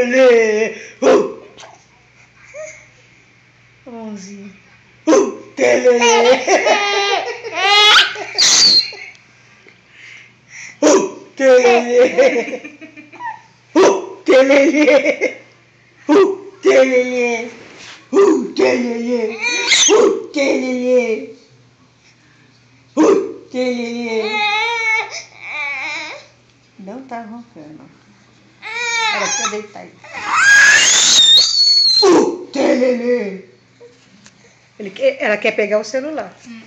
É Tele! Uh! Onze. Uh! Tele! uh! Tele! Uh! Tele! Uh! Tele! Uh! Tele! Uh! Tele! Uh! Tele! Não tá roncando. Ela quer deitar aí. Uh, telele. Ele, ela quer pegar o celular. Hum.